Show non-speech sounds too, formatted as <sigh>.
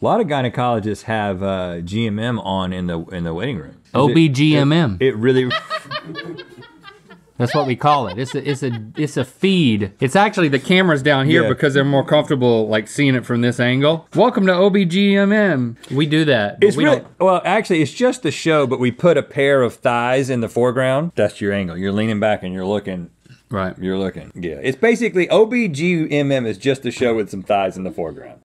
A lot of gynecologists have uh, GMM on in the in the waiting room. OBGMM. it- OBGMM. It really. <laughs> That's what we call it. It's a it's a it's a feed. It's actually the cameras down here Yeah. because they're more comfortable like seeing it from this angle. Welcome to OBGMM. We do that. It's we really well. Actually, it's just the show, but we put a pair of thighs in the foreground. That's your angle. You're leaning back and you're looking. right. You're looking. Yeah, it's basically OBGMM is just a show with some thighs in the foreground.